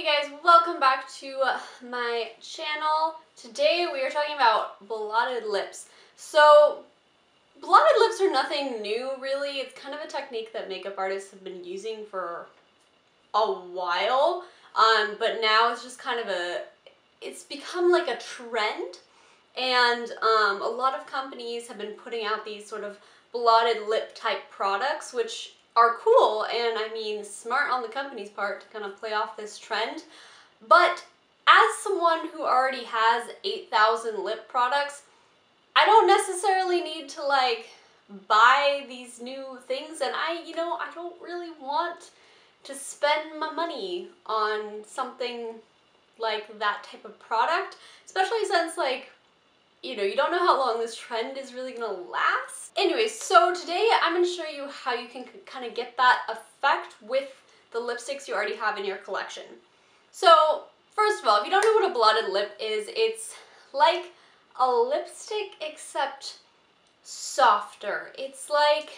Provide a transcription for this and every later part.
Hey guys, welcome back to my channel. Today we are talking about blotted lips. So, blotted lips are nothing new really. It's kind of a technique that makeup artists have been using for a while. Um, but now it's just kind of a, it's become like a trend. And um, a lot of companies have been putting out these sort of blotted lip type products, which are cool and I mean smart on the company's part to kind of play off this trend. But as someone who already has 8,000 lip products, I don't necessarily need to like buy these new things and I, you know, I don't really want to spend my money on something like that type of product, especially since like you know, you don't know how long this trend is really gonna last. Anyways, so today I'm gonna show you how you can kind of get that effect with the lipsticks you already have in your collection. So, first of all, if you don't know what a blotted lip is, it's like a lipstick except softer. It's like,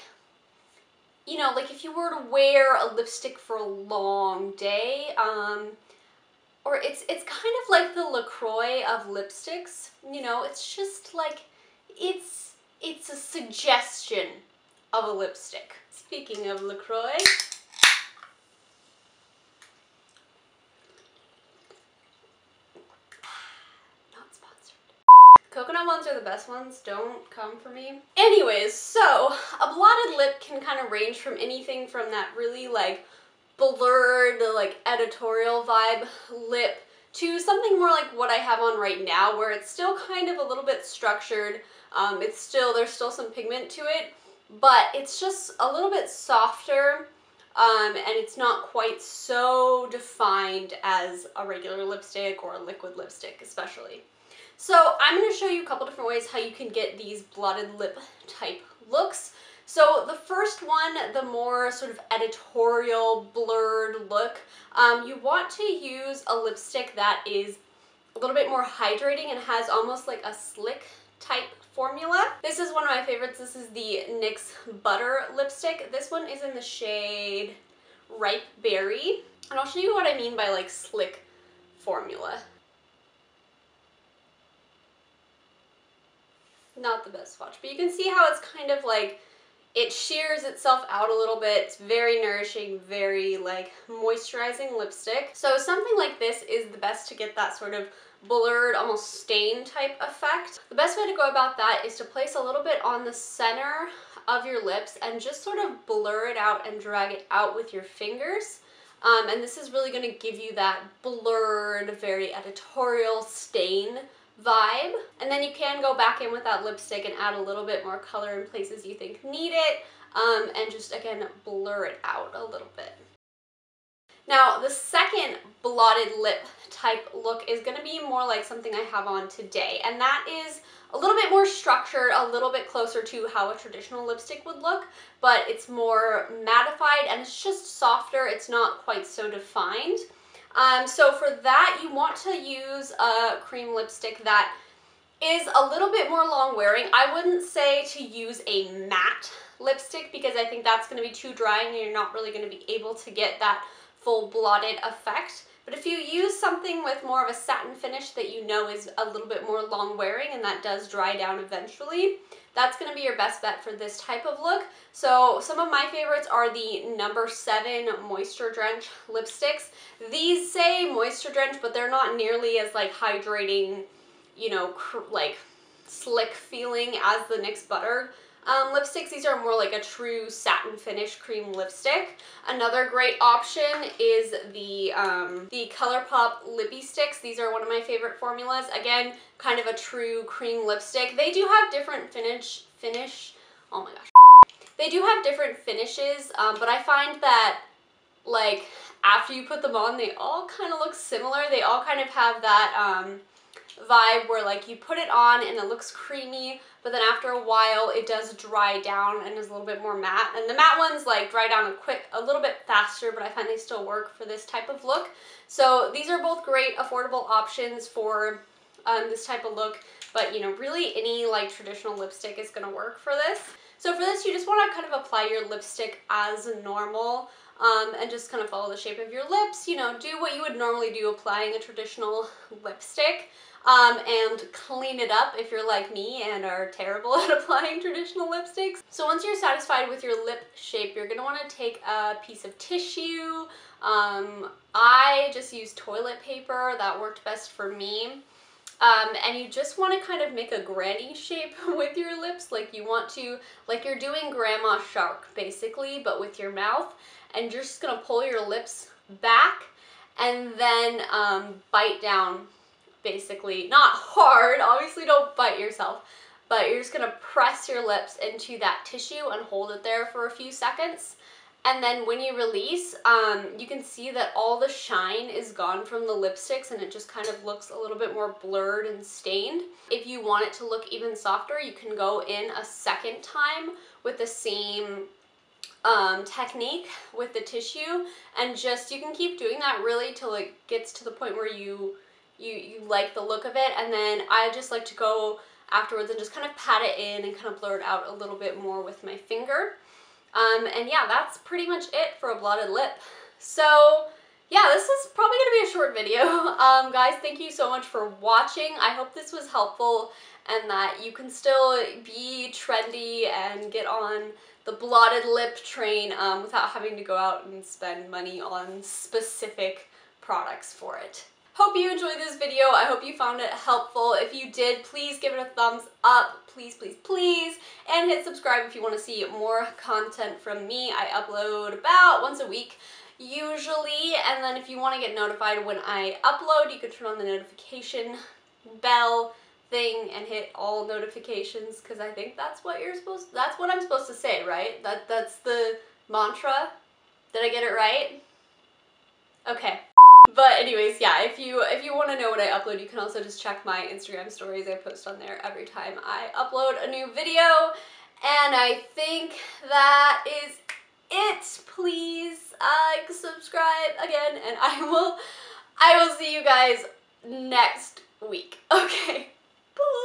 you know, like if you were to wear a lipstick for a long day, um, or it's it's kind of like the LaCroix of lipsticks. You know, it's just like it's it's a suggestion of a lipstick. Speaking of LaCroix, not sponsored. Coconut ones are the best ones, don't come for me. Anyways, so a blotted lip can kind of range from anything from that really like blurred, like editorial vibe lip to something more like what I have on right now where it's still kind of a little bit structured. Um, it's still, there's still some pigment to it, but it's just a little bit softer um, and it's not quite so defined as a regular lipstick or a liquid lipstick especially. So I'm going to show you a couple different ways how you can get these blotted lip type looks. So the first one, the more sort of editorial blurred look, um, you want to use a lipstick that is a little bit more hydrating and has almost like a slick type formula. This is one of my favorites. This is the NYX Butter lipstick. This one is in the shade Ripe Berry. And I'll show you what I mean by like slick formula. Not the best swatch, but you can see how it's kind of like it shears itself out a little bit. It's very nourishing, very like moisturizing lipstick. So something like this is the best to get that sort of blurred, almost stain type effect. The best way to go about that is to place a little bit on the center of your lips and just sort of blur it out and drag it out with your fingers. Um, and this is really going to give you that blurred, very editorial stain vibe. And then you can go back in with that lipstick and add a little bit more color in places you think need it. Um, and just, again, blur it out a little bit. Now, the second blotted lip type look is going to be more like something I have on today. And that is a little bit more structured, a little bit closer to how a traditional lipstick would look, but it's more mattified and it's just softer. It's not quite so defined. Um, so for that, you want to use a cream lipstick that is a little bit more long wearing. I wouldn't say to use a matte lipstick because I think that's going to be too dry and you're not really going to be able to get that full blotted effect. But if you use something with more of a satin finish that you know is a little bit more long wearing and that does dry down eventually, that's going to be your best bet for this type of look. So some of my favorites are the number seven Moisture Drench lipsticks. These say Moisture Drench, but they're not nearly as like hydrating, you know, like slick feeling as the NYX Butter um, lipsticks. These are more like a true satin finish cream lipstick. Another great option is the, um, the ColourPop Lippie Sticks. These are one of my favorite formulas. Again, kind of a true cream lipstick. They do have different finish, finish, oh my gosh. They do have different finishes, um, but I find that like after you put them on, they all kind of look similar. They all kind of have that um, vibe where like you put it on and it looks creamy, but then after a while it does dry down and is a little bit more matte. And the matte ones like dry down a quick, a little bit faster, but I find they still work for this type of look. So these are both great affordable options for um, this type of look, but you know, really any like traditional lipstick is gonna work for this. So for this, you just wanna kind of apply your lipstick as normal. Um, and just kind of follow the shape of your lips. You know, do what you would normally do applying a traditional lipstick. Um, and clean it up if you're like me and are terrible at applying traditional lipsticks. So once you're satisfied with your lip shape, you're gonna wanna take a piece of tissue. Um, I just used toilet paper, that worked best for me. Um, and you just want to kind of make a granny shape with your lips, like you want to, like you're doing Grandma Shark, basically, but with your mouth, and you're just going to pull your lips back and then um, bite down, basically. Not hard, obviously don't bite yourself, but you're just going to press your lips into that tissue and hold it there for a few seconds. And then when you release, um, you can see that all the shine is gone from the lipsticks and it just kind of looks a little bit more blurred and stained. If you want it to look even softer, you can go in a second time with the same um, technique with the tissue and just, you can keep doing that really till it gets to the point where you, you, you like the look of it. And then I just like to go afterwards and just kind of pat it in and kind of blur it out a little bit more with my finger. Um, and yeah, that's pretty much it for a blotted lip. So yeah, this is probably to be a short video. Um, guys, thank you so much for watching. I hope this was helpful and that you can still be trendy and get on the blotted lip train um, without having to go out and spend money on specific products for it. Hope you enjoyed this video. I hope you found it helpful. If you did, please give it a thumbs up. Please, please, please. And hit subscribe if you want to see more content from me. I upload about once a week usually. And then if you want to get notified when I upload, you can turn on the notification bell thing and hit all notifications because I think that's what you're supposed to, that's what I'm supposed to say, right? That That's the mantra. Did I get it right? Okay. But anyways, yeah, if you if you want to know what I upload, you can also just check my Instagram stories. I post on there every time I upload a new video. And I think that is it. Please uh, subscribe again, and I will I will see you guys next week. Okay, bye.